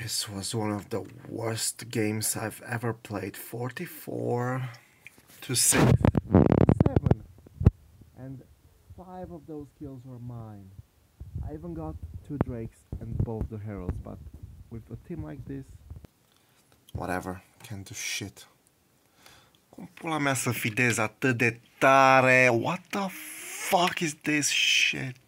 This was one of the worst games I've ever played. 44 to 6. 7. And 5 of those kills were mine. I even got 2 drakes and both the heralds, but with a team like this... Whatever, can't do shit. Cum pula mea să fidez atât de tare? What the fuck is this shit?